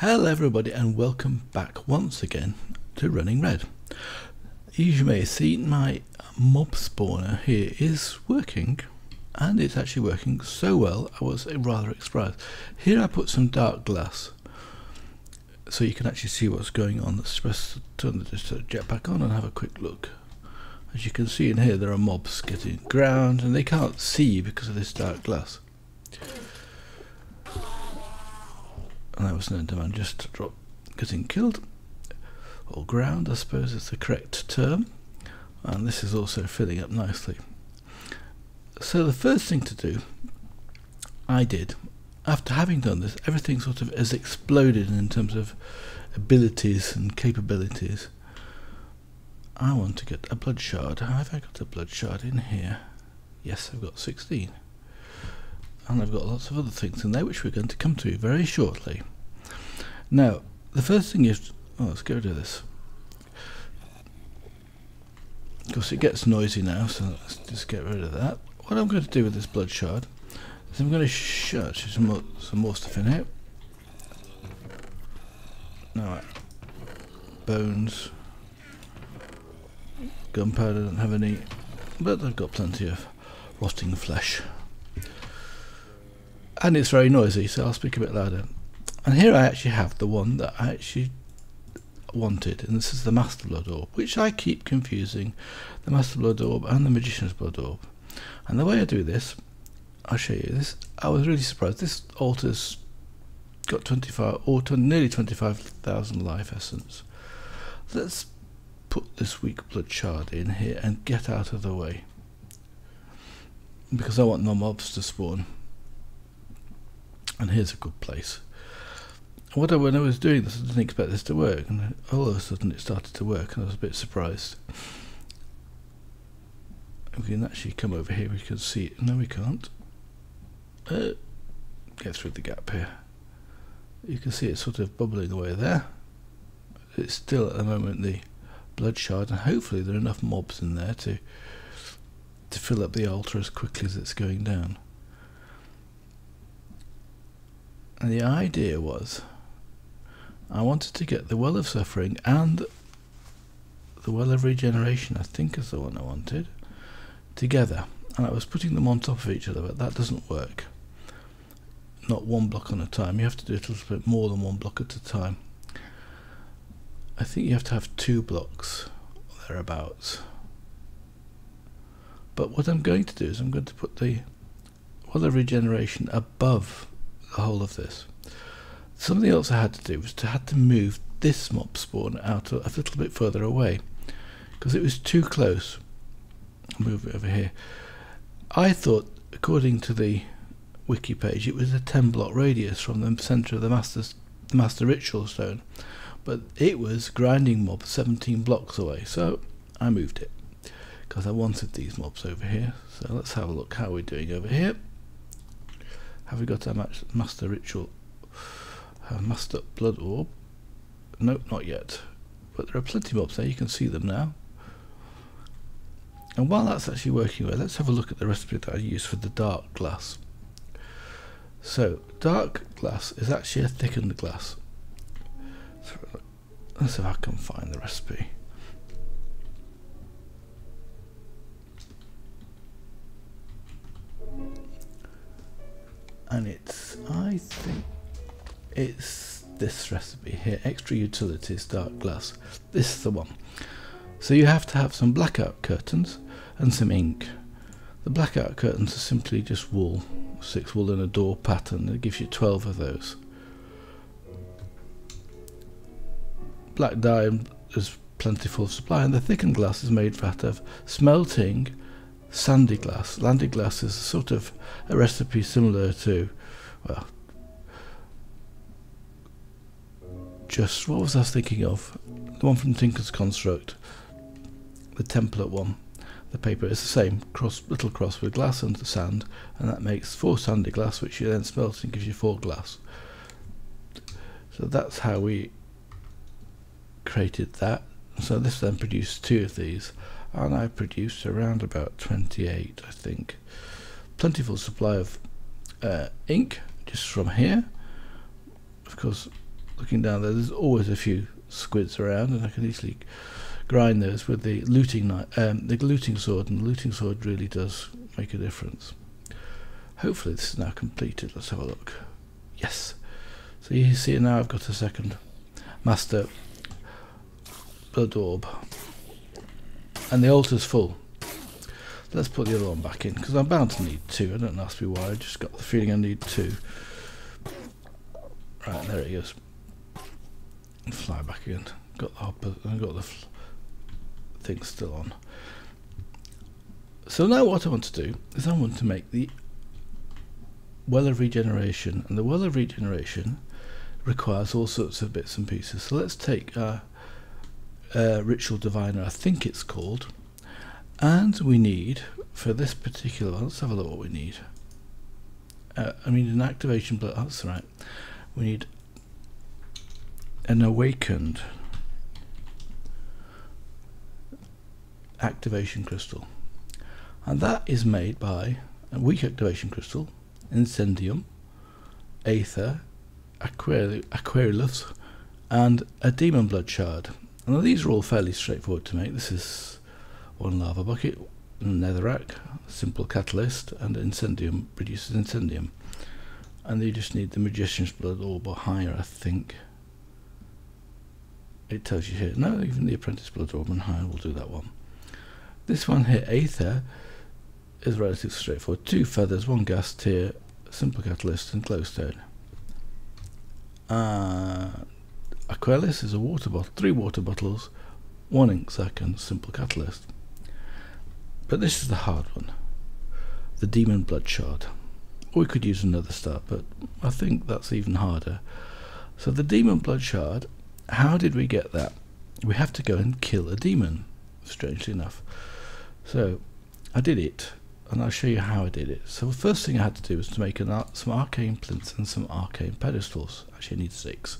Hello everybody and welcome back once again to Running Red. As you may see my mob spawner here is working and it's actually working so well I was rather surprised. Here I put some dark glass so you can actually see what's going on. Let's turn the jetpack on and have a quick look. As you can see in here there are mobs getting ground and they can't see because of this dark glass. And that was no demand just to drop getting killed or ground I suppose is the correct term and this is also filling up nicely. So the first thing to do I did after having done this everything sort of has exploded in terms of abilities and capabilities I want to get a blood shard. Have I got a blood shard in here? Yes, I've got 16. And I've got lots of other things in there which we're going to come to very shortly. Now, the first thing is, oh, let's get rid of this. Of course, it gets noisy now, so let's just get rid of that. What I'm going to do with this blood shard is I'm going to shut some more, some more stuff in here. Now, bones gunpowder don't have any, but I've got plenty of rotting flesh. And it's very noisy, so I'll speak a bit louder. And here I actually have the one that I actually wanted, and this is the Master Blood Orb, which I keep confusing the Master Blood Orb and the Magician's Blood Orb. And the way I do this, I'll show you this. I was really surprised. This altar's got 25 or nearly 25,000 life essence. Let's put this weak blood shard in here and get out of the way because I want no mobs to spawn and here's a good place. What I, when I was doing this I didn't expect this to work. And all of a sudden it started to work and I was a bit surprised. We can actually come over here. We can see it. No we can't. Uh, get through the gap here. You can see it sort of bubbling away there. It's still at the moment the blood shard and hopefully there are enough mobs in there to to fill up the altar as quickly as it's going down. And the idea was I wanted to get the Well of Suffering and the Well of Regeneration, I think is the one I wanted, together. And I was putting them on top of each other, but that doesn't work. Not one block at a time. You have to do it a little bit more than one block at a time. I think you have to have two blocks thereabouts. But what I'm going to do is I'm going to put the well of regeneration above the whole of this. Something else I had to do was to had to move this mob spawn out a, a little bit further away because it was too close. I'll move it over here. I thought, according to the wiki page, it was a 10 block radius from the centre of the master's, master ritual stone but it was grinding mob 17 blocks away so I moved it because I wanted these mobs over here so let's have a look how we're doing over here have we got our master ritual uh, master blood orb? Nope not yet. But there are plenty mobs there. You can see them now. And while that's actually working well let's have a look at the recipe that I use for the dark glass. So dark glass is actually a thickened glass. Let's see if I can find the recipe. And it's, I think, it's this recipe here, extra utilities dark glass. This is the one. So you have to have some blackout curtains and some ink. The blackout curtains are simply just wool, six wool in a door pattern. It gives you 12 of those. black dye is plentiful supply, and the thickened glass is made out of smelting sandy glass. Sandy glass is sort of a recipe similar to, well, just what was I thinking of? The one from Tinker's Construct, the template one. The paper is the same, cross little cross with glass and sand, and that makes four sandy glass, which you then smelt and gives you four glass. So that's how we created that. So this then produced two of these, and I produced around about 28, I think. Plentiful supply of uh, ink just from here. Of course, looking down there, there's always a few squids around, and I can easily grind those with the looting um, the looting sword, and the looting sword really does make a difference. Hopefully this is now completed. Let's have a look. Yes. So you see now I've got a second master blood orb, and the altar's full. Let's put the other one back in because I'm bound to need two. I don't ask me why. I just got the feeling I need two. Right, there he goes. Fly back again. Got the hopper. I got the thing still on. So now what I want to do is I want to make the well of regeneration, and the well of regeneration requires all sorts of bits and pieces. So let's take our uh, ritual diviner, I think it's called, and we need for this particular one. Let's have a look what we need. Uh, I mean, an activation, but that's right. We need an awakened activation crystal, and that is made by a weak activation crystal Incendium, Aether, Aquarius, and a Demon Blood Shard. Now these are all fairly straightforward to make. This is one lava bucket, netherrack, simple catalyst, and incendium produces incendium. And you just need the magician's blood orb or higher, I think. It tells you here. No, even the apprentice blood orb and higher will do that one. This one here, Aether, is relatively straightforward. Two feathers, one ghast tear, simple catalyst, and glowstone. Uh, Aquelis is a water bottle, three water bottles, one ink sac, and simple catalyst. But this is the hard one, the demon blood shard. We could use another start, but I think that's even harder. So the demon blood shard, how did we get that? We have to go and kill a demon, strangely enough. So I did it and I'll show you how I did it. So the first thing I had to do was to make an, some arcane plinths and some arcane pedestals. Actually I need six.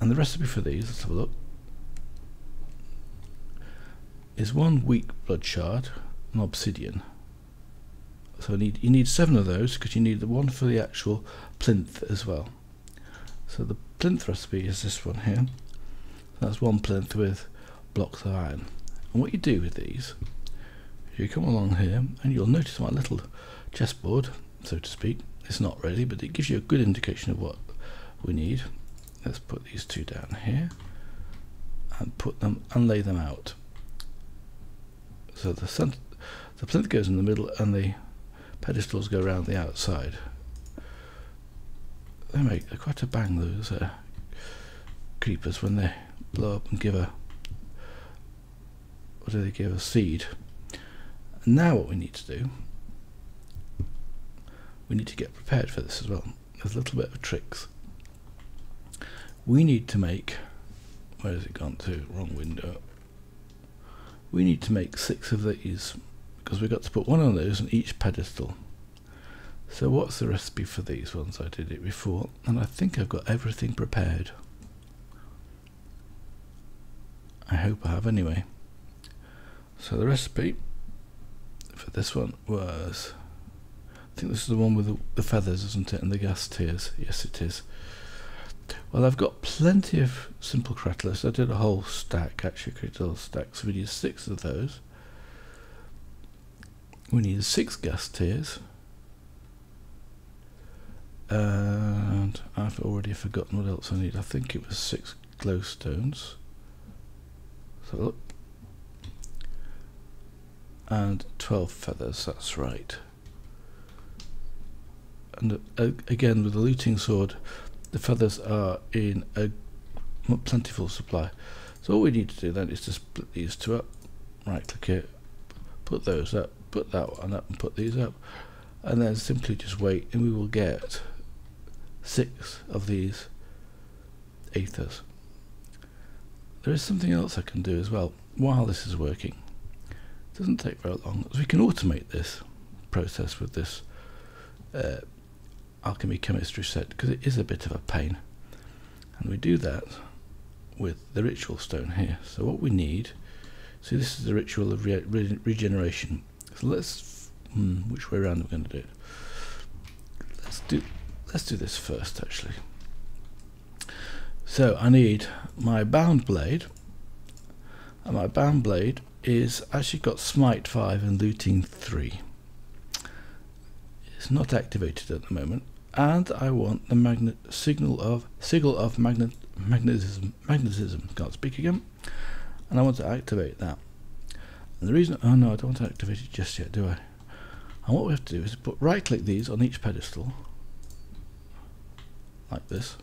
And the recipe for these, let's have a look, is one weak blood shard, an obsidian. So need, you need seven of those because you need the one for the actual plinth as well. So the plinth recipe is this one here. That's one plinth with blocks of iron. And what you do with these you come along here and you'll notice my little chessboard, so to speak. It's not really, but it gives you a good indication of what we need. Let's put these two down here and put them and lay them out. So the center, the plinth goes in the middle and the pedestals go around the outside. They make quite a bang those uh, creepers when they blow up and give a what do they give a seed now what we need to do, we need to get prepared for this as well. There's a little bit of tricks. We need to make, where has it gone to? Wrong window. We need to make six of these because we've got to put one of those on each pedestal. So what's the recipe for these ones? I did it before and I think I've got everything prepared. I hope I have anyway. So the recipe for this one was I think this is the one with the, the feathers, isn't it? And the ghast tears. Yes, it is. Well, I've got plenty of simple catalysts. I did a whole stack, actually, created a whole stack. So we need six of those. We need six ghast tears. And I've already forgotten what else I need. I think it was six glowstones. So look, and 12 feathers, that's right. And uh, again, with the looting sword, the feathers are in a plentiful supply. So all we need to do then is to split these two up, right click it, put those up, put that one up and put these up, and then simply just wait and we will get six of these aethers. There is something else I can do as well while this is working It doesn't take very long. We can automate this process with this uh, alchemy chemistry set because it is a bit of a pain. And we do that with the ritual stone here. So what we need, see this is the ritual of re re regeneration. So let's, hmm, which way around are we going to do it? Let's do, let's do this first actually. So I need my bound blade, and my bound blade is actually got smite 5 and looting 3. It's not activated at the moment, and I want the magnet sigil of sigil of magnet magnetism magnetism. Can't speak again, and I want to activate that. And the reason, oh no, I don't want to activate it just yet, do I? And what we have to do is put right click these on each pedestal, like this,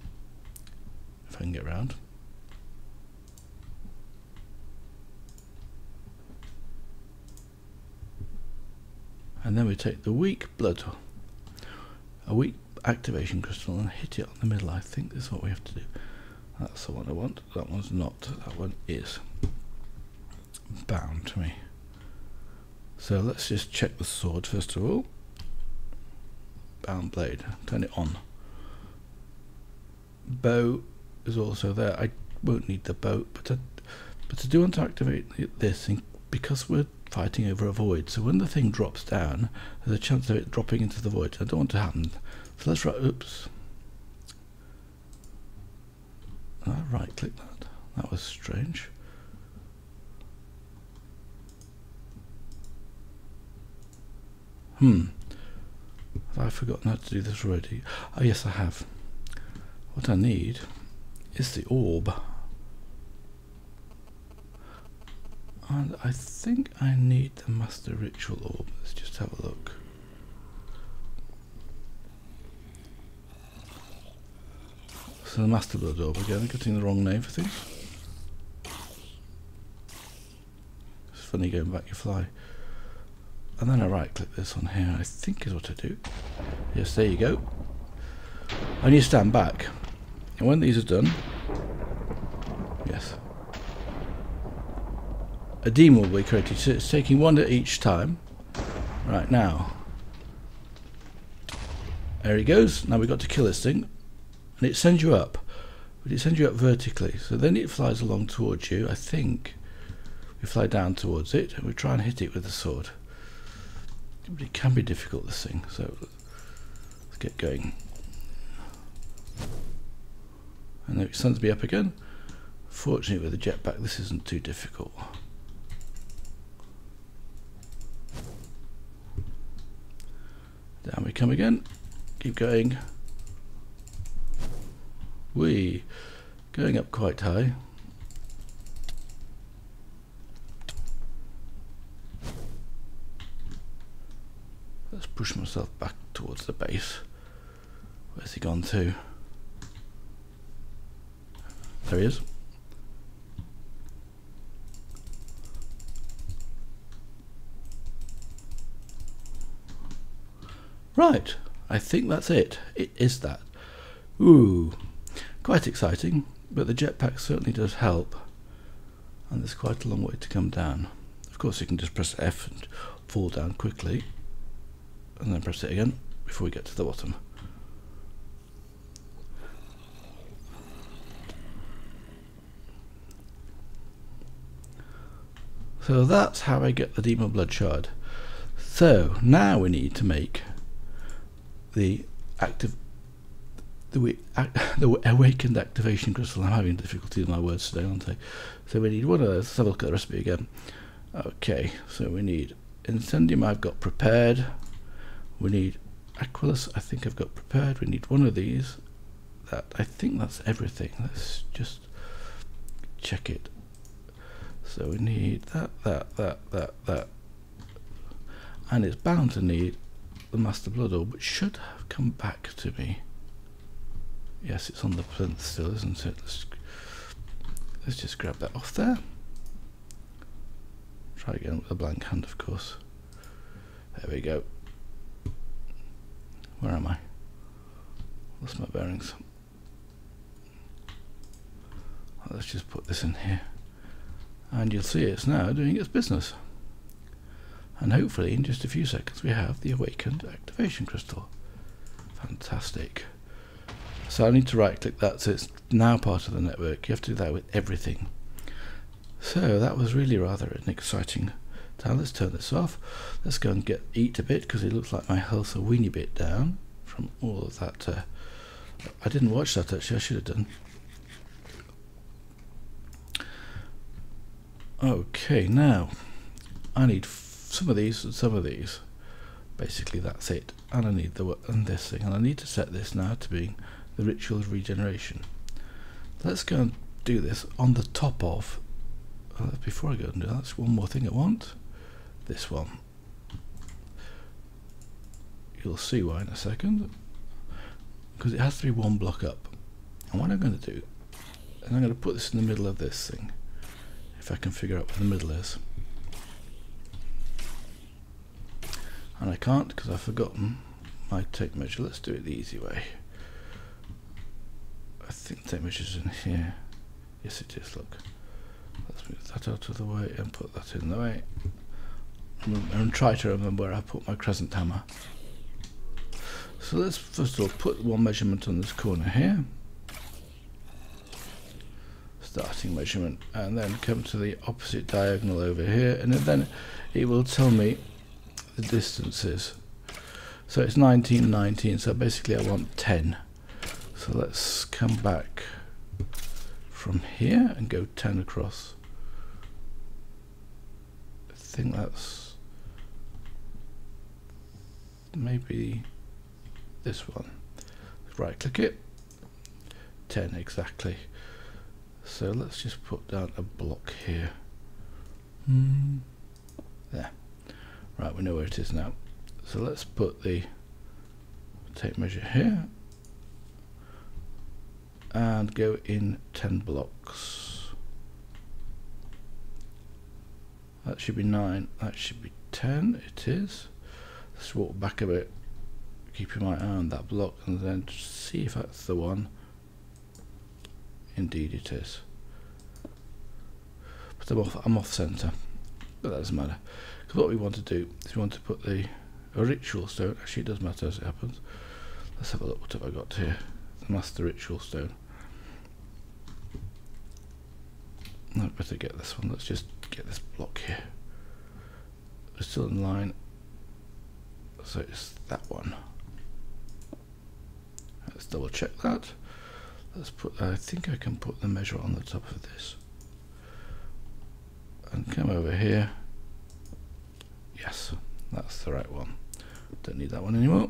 if I can get around. And then we take the weak blood, a weak activation crystal and hit it on the middle. I think this is what we have to do. That's the one I want. That one's not. That one is bound to me. So let's just check the sword first of all. Bound blade. Turn it on. Bow is also there. I won't need the bow, but I, but I do want to activate this because we're fighting over a void. So when the thing drops down, there's a chance of it dropping into the void. I don't want to happen. So let's write. Oops. I right click that. That was strange. Hmm. Have I forgotten how to do this already? Oh yes I have. What I need is the orb. And I think I need the Master Ritual Orb. Let's just have a look. So the Master Blood Orb again, I'm getting the wrong name for things. It's funny going back your fly. And then I right click this on here, I think is what I do. Yes, there you go. And you stand back. And when these are done, yes, a demon will be created. So it's taking one at each time. Right now. There he goes. Now we've got to kill this thing. And it sends you up. But it sends you up vertically. So then it flies along towards you. I think we fly down towards it and we try and hit it with the sword. But it can be difficult this thing. So let's get going. And it sends me up again. Fortunately with the jetpack this isn't too difficult. Down we come again. Keep going. We going up quite high. Let's push myself back towards the base. Where's he gone to? There he is. Right, I think that's it. It is that. Ooh, quite exciting, but the jetpack certainly does help. And there's quite a long way to come down. Of course, you can just press F and fall down quickly, and then press it again before we get to the bottom. So that's how I get the Demon Blood Shard. So now we need to make the active the, the awakened activation crystal. I'm having difficulty with my words today, aren't I? So we need one of those. Let's have a look at the recipe again. Okay, so we need Incendium I've got prepared. We need Aquilus I think I've got prepared. We need one of these. That I think that's everything. Let's just check it. So we need that, that, that, that, that. And it's bound to need the Master Blood Orb, which should have come back to me. Yes, it's on the plinth still, isn't it? Let's, let's just grab that off there. Try again with a blank hand, of course. There we go. Where am I? Lost my bearings. Let's just put this in here. And you'll see it's now doing its business and hopefully in just a few seconds we have the awakened activation crystal. Fantastic. So I need to right click that so it's now part of the network. You have to do that with everything. So that was really rather an exciting time. Let's turn this off. Let's go and get eat a bit because it looks like my health's a weeny bit down from all of that. Uh, I didn't watch that actually, I should have done. Okay, now I need some of these and some of these. Basically, that's it. And I need the and this thing, and I need to set this now to being the ritual of regeneration. Let's go and do this on the top of. Uh, before I go and do that, that's one more thing I want. This one. You'll see why in a second. Because it has to be one block up. And what I'm going to do, is I'm going to put this in the middle of this thing. If I can figure out where the middle is. And I can't because I've forgotten my tape measure. Let's do it the easy way. I think tape measure's in here. Yes it is, look. Let's move that out of the way and put that in the way. And try to remember where I put my crescent hammer. So let's first of all put one measurement on this corner here. Starting measurement and then come to the opposite diagonal over here and then it will tell me the distances. So it's 19, 19, so basically I want 10. So let's come back from here and go 10 across. I think that's maybe this one. Right click it, 10 exactly. So let's just put down a block here. Mm. There. Right, we know where it is now. So let's put the tape measure here and go in 10 blocks. That should be 9, that should be 10, it is. Let's walk back a bit keeping my eye on that block and then see if that's the one. Indeed it is. But I'm off, I'm off centre, but that doesn't matter. Because what we want to do is we want to put the ritual stone, actually it does matter as it happens. Let's have a look, what have I got here? The master ritual stone. I'd better get this one, let's just get this block here. We're still in line, so it's that one. Let's double check that. Let's put, I think I can put the measure on the top of this. And come over here. Yes, that's the right one. Don't need that one anymore.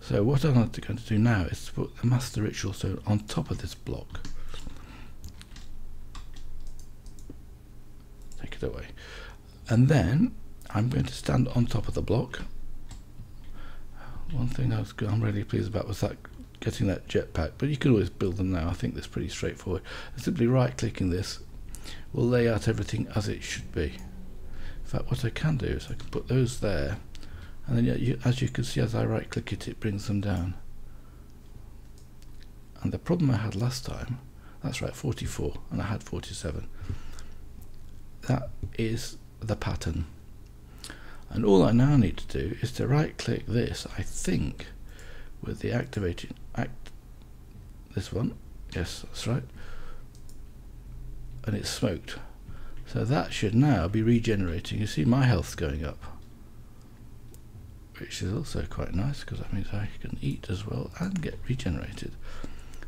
So what I'm going to do now is to put the master ritual stone on top of this block. Take it away. And then I'm going to stand on top of the block one thing I was I'm really pleased about was that getting that jetpack, but you can always build them now. I think that's pretty straightforward. Simply right clicking this will lay out everything as it should be. In fact, what I can do is I can put those there, and then you, as you can see, as I right click it, it brings them down. And the problem I had last time, that's right, 44, and I had 47. That is the pattern. And all I now need to do is to right click this, I think, with the activating act this one. Yes, that's right. And it's smoked. So that should now be regenerating. You see my health's going up. Which is also quite nice because that means I can eat as well and get regenerated.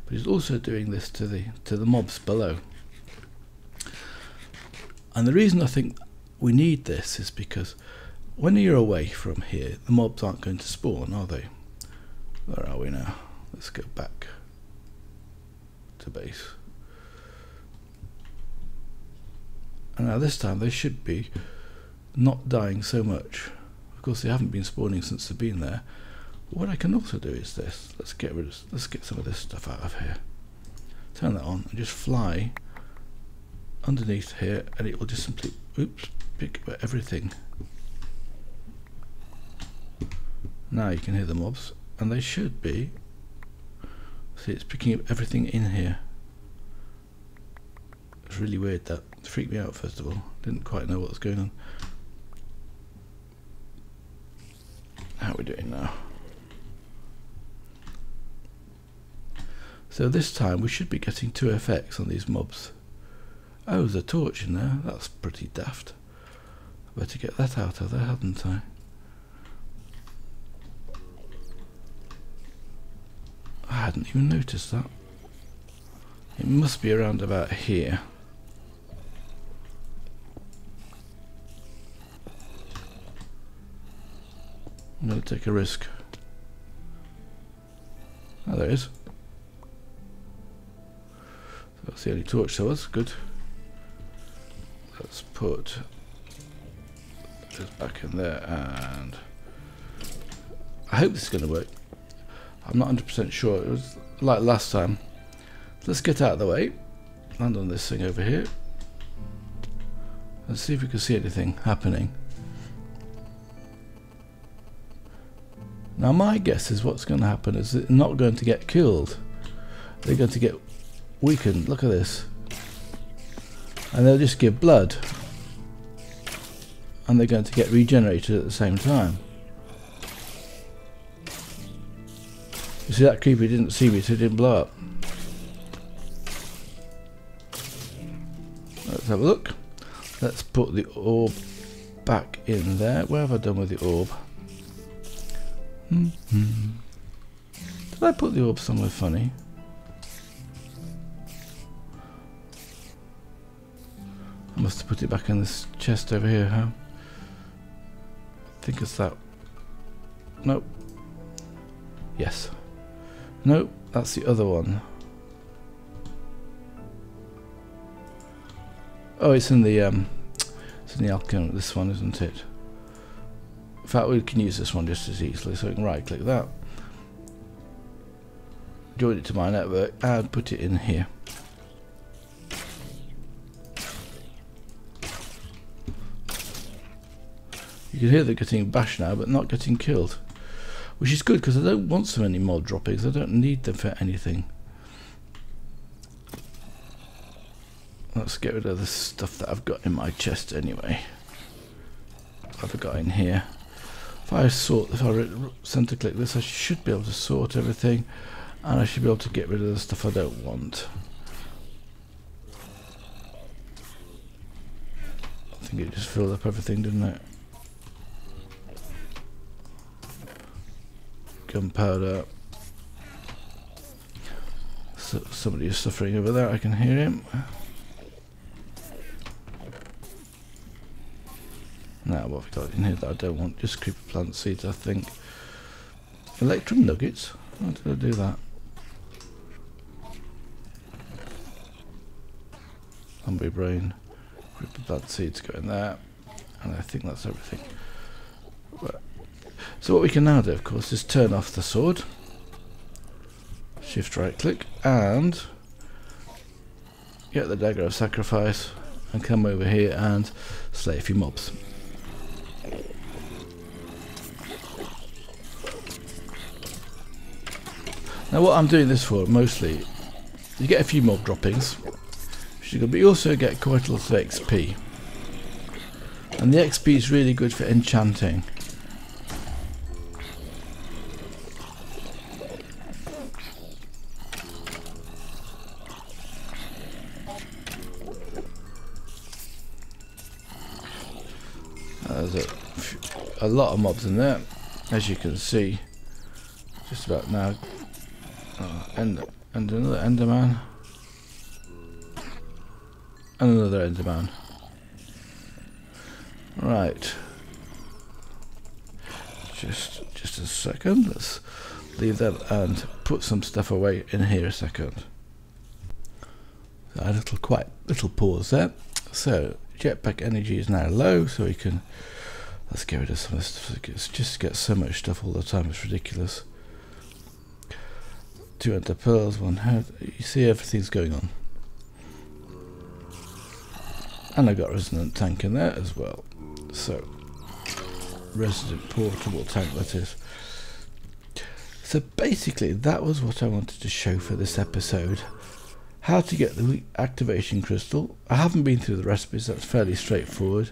But he's also doing this to the to the mobs below. And the reason I think we need this is because when you're away from here, the mobs aren't going to spawn, are they? Where are we now? Let's go back to base. And now this time they should be not dying so much. Of course they haven't been spawning since they've been there. What I can also do is this. Let's get rid of let's get some of this stuff out of here. Turn that on and just fly underneath here and it will just simply oops pick up everything Now you can hear the mobs, and they should be. See, it's picking up everything in here. Really weird that. Freaked me out first of all. Didn't quite know what was going on. How are we doing now? So this time we should be getting two effects on these mobs. Oh, there's a torch in there. That's pretty daft. I better get that out of there, hadn't I? I hadn't even noticed that. It must be around about here. I'm going to take a risk. Oh, it is. That's the only torch, so that's good. Let's put this back in there and I hope this is going to work. I'm not 100% sure. It was like last time. Let's get out of the way. Land on this thing over here. Let's see if we can see anything happening. Now my guess is what's going to happen is they're not going to get killed. They're going to get weakened. Look at this. And they'll just give blood. And they're going to get regenerated at the same time. You see that creeper didn't see me so it didn't blow up. Let's have a look. Let's put the orb back in there. Where have I done with the orb? Mm -hmm. Did I put the orb somewhere funny? I must have put it back in this chest over here, huh? I think it's that. Nope. Yes. Nope, that's the other one. Oh, it's in the um, it's in the alchemy. This one, isn't it? In fact, we can use this one just as easily. So we can right-click that, join it to my network, and put it in here. You can hear they're getting bashed now, but not getting killed. Which is good, because I don't want so many mob droppings. I don't need them for anything. Let's get rid of the stuff that I've got in my chest anyway. I've got in here. If I sort, if I center click this, I should be able to sort everything, and I should be able to get rid of the stuff I don't want. I think it just filled up everything, didn't it? Gunpowder. So, somebody is suffering over there, I can hear him. Now what have we got in here that I don't want? Just creeper plant seeds, I think. Electrum nuggets? How did I do that? Hungry brain. Creeper plant seeds go in there. And I think that's everything. So what we can now do, of course, is turn off the sword. Shift right click and get the dagger of sacrifice and come over here and slay a few mobs. Now what I'm doing this for mostly, you get a few mob droppings, but you also get quite a lot of XP. And the XP is really good for enchanting. Uh, there's a, a lot of mobs in there, as you can see. Just about now Oh, and, and another Enderman. And another Enderman. Right. Just just a second. Let's leave that and put some stuff away in here a second. A little quite little pause there. So jetpack energy is now low, so we can let's get rid of some of this stuff. It's just get so much stuff all the time. It's ridiculous. 200 pearls, one head. You see everything's going on. And I got resonant tank in there as well. So, resonant portable tank that is. So basically that was what I wanted to show for this episode. How to get the activation crystal. I haven't been through the recipes, that's fairly straightforward.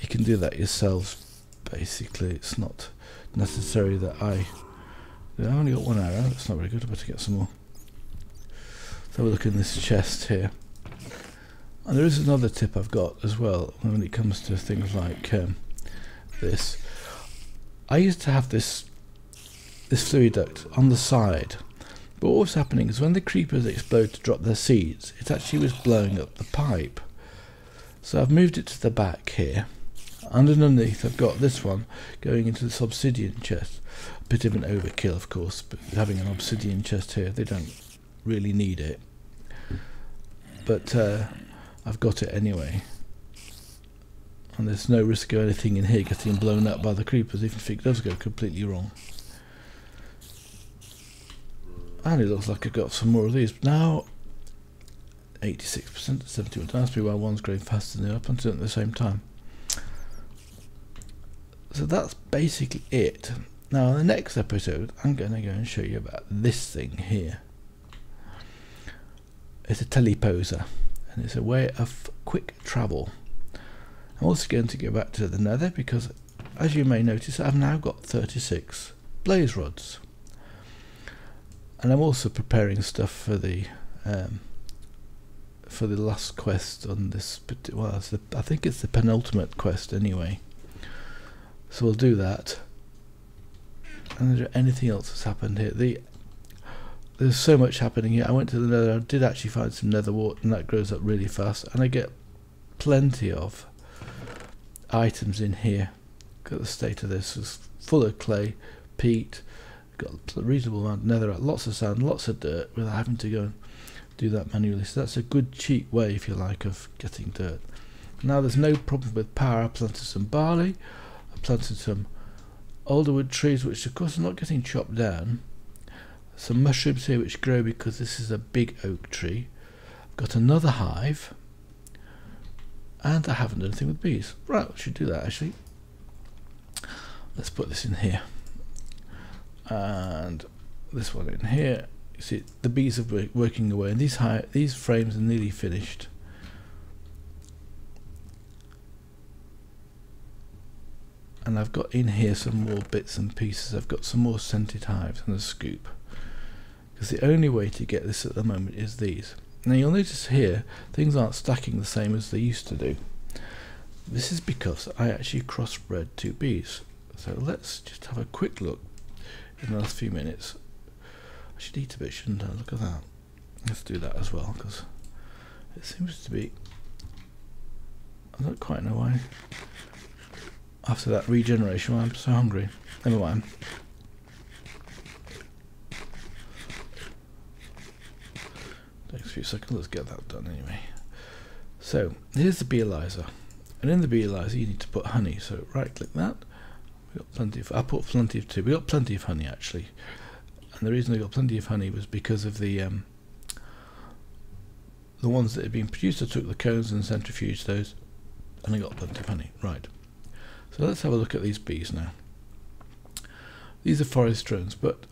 You can do that yourselves basically. It's not necessary that I I only got one arrow, that's not very good, I better get some more. Let's have a look in this chest here. And there is another tip I've got as well when it comes to things like um, this. I used to have this this fluid duct on the side, but what was happening is when the creepers explode to drop their seeds, it actually was blowing up the pipe. So I've moved it to the back here, Underneath, I've got this one going into this obsidian chest. Bit of an overkill, of course, but having an obsidian chest here, they don't really need it. But uh, I've got it anyway. And there's no risk of anything in here getting blown up by the creepers, even if it does go completely wrong. And it looks like I've got some more of these. Now, 86% 71 times be why one's growing faster than the other at the same time. So that's basically it. Now, in the next episode, I'm going to go and show you about this thing here. It's a teleposer, and it's a way of quick travel. I'm also going to go back to the nether because, as you may notice, I've now got 36 blaze rods. And I'm also preparing stuff for the um, for the last quest on this. Well, the, I think it's the penultimate quest anyway. So we'll do that. And is anything else that's happened here? The there's so much happening here. I went to the nether. I did actually find some nether wart, and that grows up really fast. And I get plenty of items in here. At the state of this. It's full of clay, peat. Got a reasonable amount of nether, lots of sand, lots of dirt, without having to go and do that manually. So that's a good cheap way, if you like, of getting dirt. Now there's no problem with power. I planted some barley. I planted some alderwood trees, which of course are not getting chopped down. Some mushrooms here which grow because this is a big oak tree. I've got another hive. And I haven't done anything with bees. Right, we should do that actually. Let's put this in here. And this one in here you see the bees are working away and these high, these frames are nearly finished and I've got in here some more bits and pieces I've got some more scented hives and a scoop because the only way to get this at the moment is these now you'll notice here things aren't stacking the same as they used to do this is because I actually crossbred two bees so let's just have a quick look in the last few minutes I should eat a bit, shouldn't I? Look at that. Let's do that as well, because it seems to be... I don't quite know why. After that regeneration, I'm so hungry. Never mind. Takes a few seconds, let's get that done anyway. So, here's the Beealyzer. And in the Beealyzer you need to put honey, so right click that. We got plenty of, I put plenty of two, we got plenty of honey actually and the reason they got plenty of honey was because of the um, the ones that had been produced. I took the cones and centrifuged those, and I got plenty of honey. Right. So let's have a look at these bees now. These are forest drones, but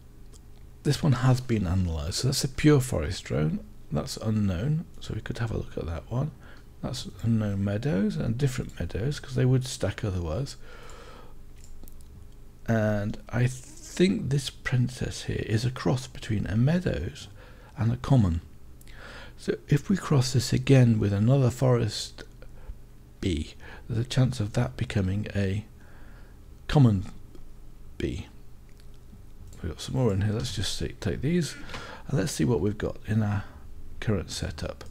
this one has been analysed. So that's a pure forest drone. That's unknown. So we could have a look at that one. That's unknown meadows and different meadows because they would stack otherwise. And I think this princess here is a cross between a meadows and a common. So if we cross this again with another forest there's a chance of that becoming a common bee. We've got some more in here. Let's just see, take these and let's see what we've got in our current setup.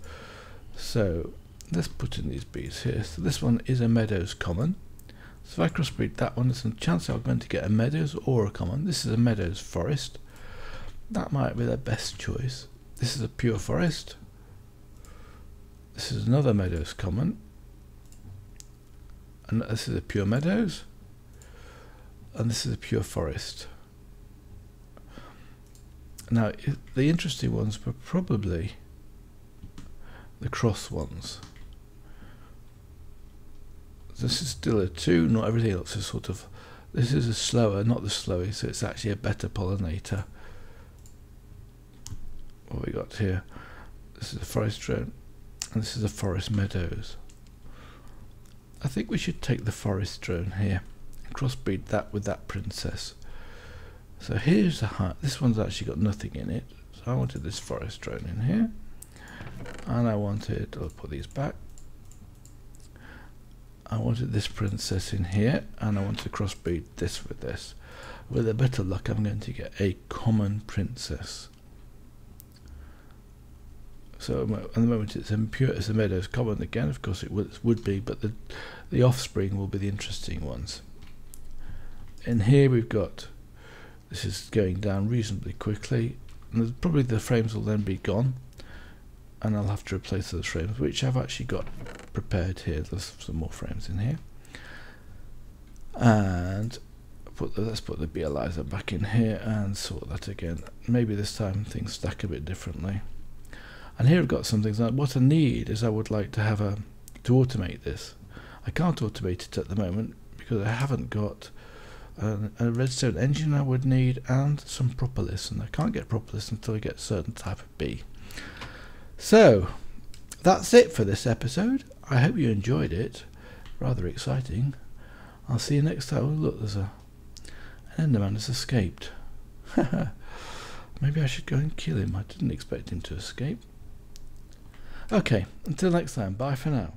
So let's put in these bees here. So this one is a meadows common. So if I crossbreed that one, there's a chance I'm going to get a meadows or a common. This is a meadows forest. That might be the best choice. This is a pure forest. This is another meadows common. And this is a pure meadows. And this is a pure forest. Now, the interesting ones were probably the cross ones this is still a 2, not everything else is sort of, this is a slower, not the slowest, so it's actually a better pollinator. What we got here, this is a forest drone, and this is a forest meadows. I think we should take the forest drone here, and crossbreed that with that princess. So here's the heart, this one's actually got nothing in it, so I wanted this forest drone in here, and I wanted, I'll put these back, I wanted this princess in here and I want to crossbreed this with this. With a bit of luck I'm going to get a common princess. So at the moment it's impure as the meadows common again. Of course it would, would be, but the the offspring will be the interesting ones. And here we've got this is going down reasonably quickly, and probably the frames will then be gone, and I'll have to replace those frames, which I've actually got prepared here. There's some more frames in here, and put the, let's put the Beealyzer back in here and sort that again. Maybe this time things stack a bit differently. And here I've got some things. What I need is I would like to have a to automate this. I can't automate it at the moment because I haven't got a, redstone engine I would need and some propolis and I can't get propolis until I get a certain type of bee. So that's it for this episode. I hope you enjoyed it. Rather exciting. I'll see you next time. Oh, look, there's a an Enderman has escaped. Maybe I should go and kill him. I didn't expect him to escape. Okay, until next time. Bye for now.